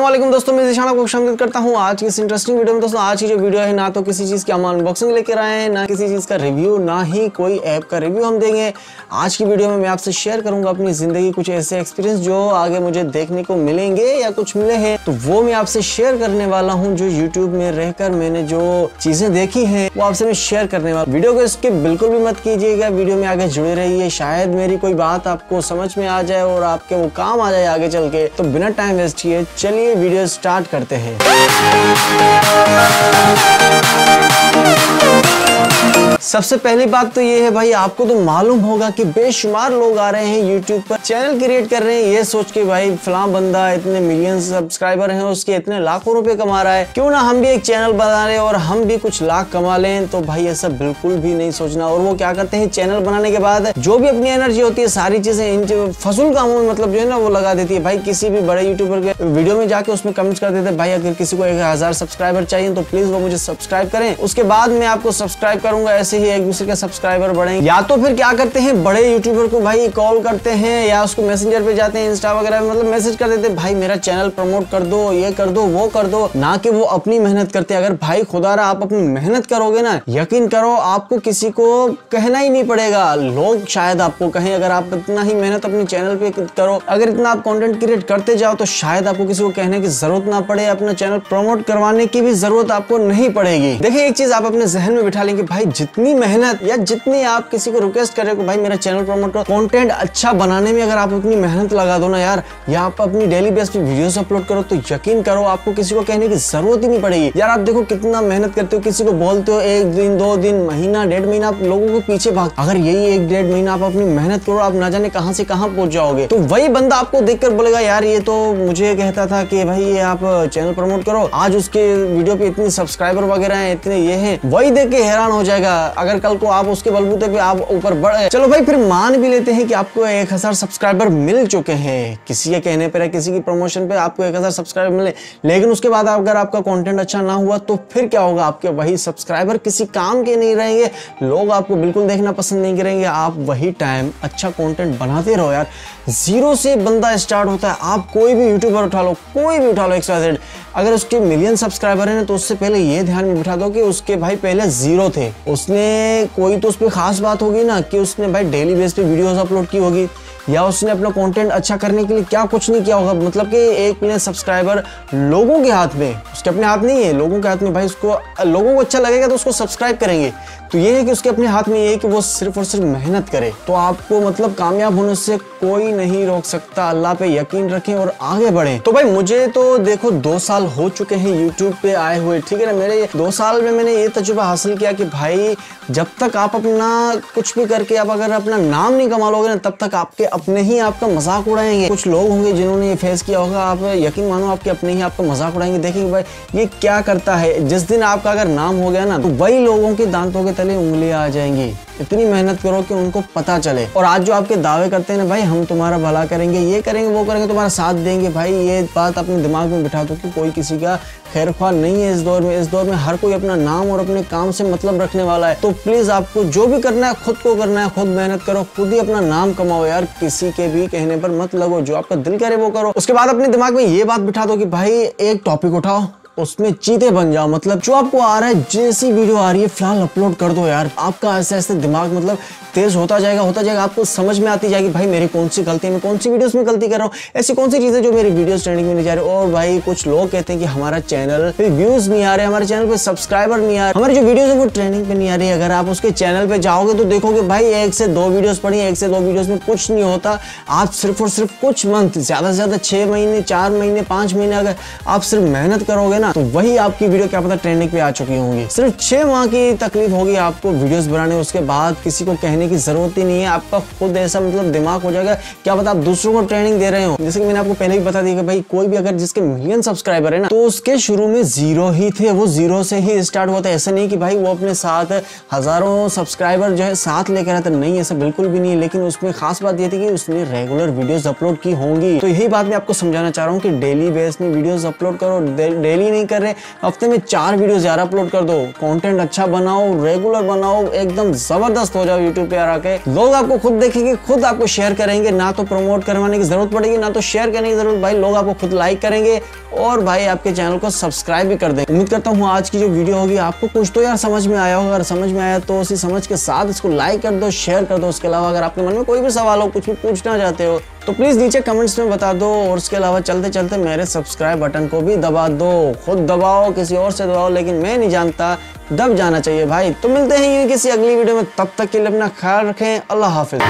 वालेकुम दोस्तों, मैं जिशान आपको खुशामदीद करता हूँ। आज की इस इंटरेस्टिंग वीडियो में दोस्तों, आज की जो वीडियो है, ना तो किसी चीज़ की हम अनबॉक्सिंग लेकर आए हैं, ना किसी चीज़ का रिव्यू ना ही कोई ऐप का रिव्यू हम देंगे। आज की वीडियो में मैं आपसे शेयर करूँगा अपनी ज़िंदगी, कुछ ऐसे एक्सपीरियंस जो आगे मुझे देखने को मिलेंगे या कुछ मिले हैं। तो वो मैं आपसे शेयर करने वाला हूँ, जो यूट्यूब में रहकर मैंने जो चीज़ें देखी हैं, वो आपसे मैं शेयर करने वाला वीडियो को इसके बिल्कुल भी मत कीजिएगा वीडियो में आगे जुड़े रहिए। शायद मेरी कोई बात आपको समझ में आ जाए और आपके वो काम आ जाए आगे चल के। तो बिना टाइम वेस्ट किए चलिए वीडियो स्टार्ट करते हैं। सबसे पहली बात तो ये है भाई, आपको तो मालूम होगा कि बेशुमार लोग आ रहे हैं यूट्यूब पर चैनल क्रिएट कर रहे हैं। ये सोच के भाई, फला बंदा, इतने मिलियन सब्सक्राइबर हैं, उसके इतने लाखों रुपए कमा रहा है। क्यों ना हम भी एक चैनल बना रहे और हम भी कुछ लाख कमा लें? तो भाई, ऐसा बिल्कुल भी नहीं सोचना। और वो क्या करते हैं चैनल बनाने के बाद जो भी अपनी एनर्जी होती है, सारी चीज़ें इन फसूल कामों में मतलब जो है ना, वो लगा देती है। भाई, किसी भी बड़े यूट्यूबर के वीडियो में जाके उसमें कमेंट कर देते हैं, भाई, अगर किसी को एक हज़ार सब्सक्राइबर चाहिए तो प्लीज़ वो मुझे सब्सक्राइब करें। उसके बाद मैं आपको सब्सक्राइब करूँगा ऐसे ही एक दूसरे के सब्सक्राइबर बढ़े। या तो फिर क्या करते हैं, बड़े यूट्यूबर को भाई कॉल करते हैं या उसको मैसेंजर पे जाते हैं इंस्टा वगैरह मतलब मैसेज कर देते भाई मेरा चैनल प्रमोट कर दो, ये कर दो, वो कर दो। ना कि वो अपनी मेहनत करते अगर भाई खुदा रहा आप अपनी मेहनत करोगे ना, यकीन करो, आपको किसी को कहना ही नहीं पड़ेगा। लोग शायद आपको कहें, अगर आप इतना ही मेहनत अपने चैनल पे करो, अगर इतना आप कंटेंट क्रिएट करते जाओ तो शायद आपको किसी को कहने की ज़रूरत ना पड़े, अपना चैनल प्रमोट करवाने की भी ज़रूरत आपको नहीं पड़ेगी। देखिए, एक चीज़ आप अपने जहन में बिठा लेंगे भाई जितनी मेहनत या जितनी आप किसी को रिक्वेस्ट करे भाई मेरा चैनल प्रमोट करो कंटेंट अच्छा बनाने में अगर आप अपनी मेहनत लगा दो ना यार, या आप अपनी डेली बेस पे वीडियोस अपलोड करो तो यकीन करो आपको किसी को कहने की ज़रूरत ही नहीं पड़ेगी। यार आप देखो कितना मेहनत करते हो, किसी को बोलते हो एक दिन, दो दिन, महीना, डेढ़ महीना आप लोगों को पीछे भाग अगर यही एक डेढ़ महीना आप अपनी मेहनत करो, आप ना जाने कहाँ से कहाँ पहुँच जाओगे। तो वही बंदा आपको देखकर बोलेगा, यार ये तो मुझे कहता था कि भाई ये आप चैनल प्रमोट करो, आज उसके वीडियो पे इतनी सब्सक्राइबर वगैरह हैं, इतने ये हैं। वही देख के हैरान हो जाएगा। अगर कल को आप उसके बलबूते पे आप ऊपर बढ़े चलो भाई, फिर मान भी लेते हैं कि आपको एक हज़ार सब्सक्राइबर मिल चुके हैं। किसी के कहने पर किसी की प्रमोशन पे आपको एक हज़ार सब्सक्राइबर मिले। लेकिन उसके बाद अगर आपका कंटेंट अच्छा ना हुआ तो फिर क्या होगा? आपके वही सब्सक्राइबर किसी काम के नहीं रहेंगे। लोग आपको बिल्कुल देखना पसंद नहीं करेंगे। आप वही टाइम अच्छा कंटेंट बनाते रहो यार। ज़ीरो से बंदा स्टार्ट होता है। आप कोई भी यूट्यूबर उठा लो, कोई भी उठा लो एक्स अगर उसके मिलियन सब्सक्राइबर हैं तो उससे पहले ये ध्यान में बिठा दो कि उसके भाई पहले ज़ीरो थे। उसने कोई तो उस पर खास बात होगी ना कि उसने भाई डेली बेस पे वीडियोस अपलोड की होगी, या उसने अपना कंटेंट अच्छा करने के लिए क्या कुछ नहीं किया होगा? मतलब कि एक मिलियन सब्सक्राइबर लोगों के हाथ में, उसके अपने हाथ नहीं है, लोगों के हाथ में भाई उसको, लोगों को अच्छा लगेगा तो उसको सब्सक्राइब करेंगे। तो ये है कि उसके अपने हाथ में ये है कि वो सिर्फ़ और सिर्फ़ मेहनत करे। तो आपको मतलब कामयाब होने से कोई नहीं रोक सकता। अल्लाह पे यकीन रखें और आगे बढ़े। तो भाई मुझे तो देखो, दो साल हो चुके हैं यूट्यूब पे आए हुए, ठीक है ना? मेरे दो साल में मैंने ये तजुर्बा हासिल किया कि भाई जब तक आप अपना कुछ भी करके आप अगर अपना नाम नहीं कमा लोगे ना, तब तक आपके अपने ही आपका मज़ाक उड़ाएँगे। कुछ लोग होंगे जिन्होंने ये फेस किया होगा, आप यकीन मानो आपके अपने ही आपका मज़ाक उड़ाएँगे। देखेंगे भाई, ये क्या करता है? जिस दिन आपका अगर नाम हो गया ना तो वही लोगों के दांतों के तले उंगलियाँ आ जाएँगी। इतनी मेहनत करो कि उनको पता चले। और आज जो आपके दावे करते हैं ना, भाई, हम तुम्हारा भला करेंगे, ये करेंगे, वो करेंगे, तुम्हारा साथ देंगे। भाई, ये बात अपने दिमाग में बिठा दो कि कोई किसी का खैर ख्वाह नहीं है इस दौर में। इस दौर में हर कोई अपना नाम और अपने काम से मतलब रखने वाला है। तो प्लीज़ आपको जो भी करना है, खुद को करना है, खुद मेहनत करो, खुद ही अपना नाम कमाओ यार। किसी के भी कहने पर मत लगो, जो आपका दिल करे वो करो। उसके बाद अपने दिमाग में ये बात बिठा दो कि, भाई, एक टॉपिक उठाओ उसमें चीते बन जाओ। मतलब जो आपको आ रहा है, जैसी वीडियो आ रही है, फ़िलहाल अपलोड कर दो यार। आपका ऐसे ऐसे दिमाग मतलब तेज होता जाएगा होता जाएगा। आपको समझ में आती जाएगी, भाई मेरी कौन सी गलती है? मैं कौन सी वीडियोस में गलती कर रहा हूँ? ऐसी कौन सी चीज़ें जो मेरी वीडियोस ट्रेंडिंग में नहीं जा रही? और भाई कुछ लोग कहते हैं कि हमारा चैनल पे व्यूज़ नहीं आ रहे, हमारे चैनल पे सब्सक्राइबर नहीं आ रहे। हमारी जो वीडियो है वो ट्रेंडिंग पे नहीं आ रही। अगर आप उसके चैनल पे जाओगे तो देखोगे, भाई एक से दो वीडियोस पढ़ी एक से दो वीडियोस में कुछ नहीं होता। आप सिर्फ़ और सिर्फ़ कुछ मंथ ज़्यादा से ज़्यादा छह महीने, चार महीने, पाँच महीने अगर आप सिर्फ़ मेहनत करोगे ना तो वही आपकी वीडियो क्या पता ट्रेंडिंग पे आ चुकी होंगी। सिर्फ़ छह माह की तकलीफ़ होगी आपको वीडियोस बनाने, उसके बाद किसी को कहने की ज़रूरत ही नहीं है। आपका खुद ऐसा मतलब दिमाग हो जाएगा, क्या पता आप दूसरों को ट्रेनिंग दे रहे हो। जैसे कि मैंने आपको पहले भी बता दिया कि भाई, कोई भी अगर जिसके मिलियन सब्सक्राइबर है ना तो उसके शुरू में ज़ीरो ही थे, वो ज़ीरो से ही स्टार्ट हुआ था। ऐसा नहीं कि भाई, वो अपने साथ हज़ारों सब्सक्राइबर जो है साथ लेकर आता नहीं, ऐसा बिल्कुल भी नहीं है। लेकिन उसमें खास बात यह थी कि उसने रेगुलर वीडियोस अपलोड की होंगी। तो यही बात मैं आपको समझाना चाह रहा हूँ कि डेली बेस में वीडियोस अपलोड करो। डेली नहीं नहीं कर रहे, हफ़्ते में चार वीडियो यार अपलोड कर दो। कंटेंट अच्छा बनाओ रेगुलर बनाओ, एकदम ज़बरदस्त हो जाओ यूट्यूब पे आ आके। लोग आपको खुद देखेंगे, खुद आपको शेयर करेंगे, ना तो प्रमोट करवाने की ज़रूरत पड़ेगी, ना तो शेयर करने की ज़रूरत। भाई, लोग आपको खुद लाइक करेंगे और भाई आपके चैनल को सब्सक्राइब भी कर दें उम्मीद करता हूँ आज की जो वीडियो होगी, आपको कुछ तो यार समझ में आया होगा। अगर समझ में आया तो उसी समझ के साथ इसको लाइक कर दो शेयर कर दो। उसके अलावा अगर आपके मन में कोई भी सवाल हो, कुछ भी पूछना चाहते हो तो प्लीज़ नीचे कमेंट्स में बता दो। और उसके अलावा चलते चलते मेरे सब्सक्राइब बटन को भी दबा दो। खुद दबाओ, किसी और से दबाओ, लेकिन मैं नहीं जानता। दब जाना चाहिए भाई। तो मिलते हैं ये किसी अगली वीडियो में। तब तक के लिए अपना ख्याल रखें। अल्लाह हाफिज।